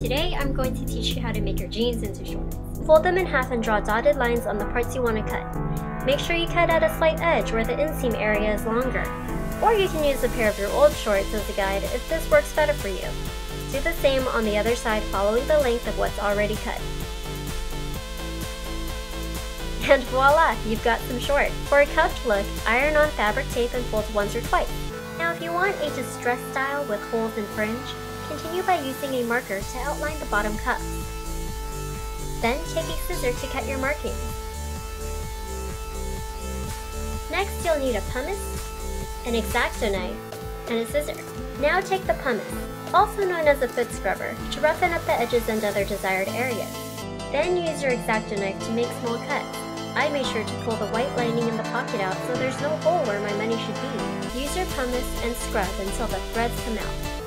Today, I'm going to teach you how to make your jeans into shorts. Fold them in half and draw dotted lines on the parts you want to cut. Make sure you cut at a slight edge where the inseam area is longer. Or you can use a pair of your old shorts as a guide if this works better for you. Do the same on the other side following the length of what's already cut. And voila, you've got some shorts. For a cuffed look, iron on fabric tape and fold once or twice. Now if you want a distressed style with holes and fringe, Continue by using a marker to outline the bottom cuff. Then take a scissor to cut your markings. Next you'll need a pumice, an X-Acto knife, and a scissor. Now take the pumice, also known as a foot scrubber, to roughen up the edges and other desired areas. Then use your X-Acto knife to make small cuts. I made sure to pull the white lining in the pocket out so there's no hole where my money should be. Use your pumice and scrub until the threads come out.